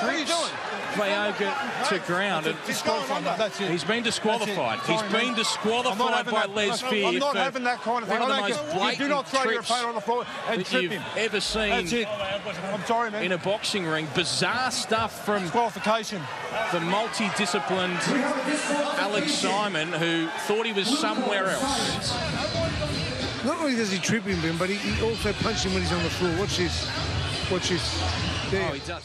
trips Vayoga to ground. And Disqualified. He's been disqualified. He's been disqualified by that. Les I'm not having that kind of thing. one of I the don't most blatant you do not throw your opponent on the floor and that trip you've him. ever seen That's it. I'm sorry, man. in a boxing ring. Bizarre stuff from Qualification. the multi-disciplined Alex Simon, who thought he was somewhere else. Not only does he trip him, but he, he also punches him when he's on the floor. Watch this. Watch this. Oh, there. Oh, he does.